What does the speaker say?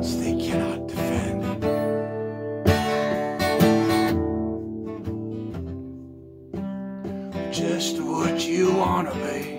They cannot defend. Just what you wanna. Be